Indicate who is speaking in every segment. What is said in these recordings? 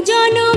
Speaker 1: জনম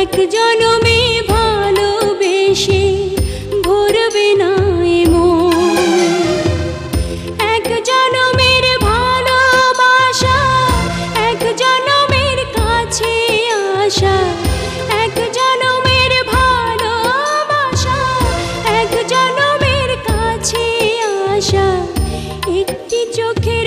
Speaker 1: এক জনমে ভালোবেসে ভরবে না এক জনমের ভালোবাসা, এক জনমের কাছে আশা এক জনমের ভালোবাসা, এক জনমের কাছে আশা একটি চোখের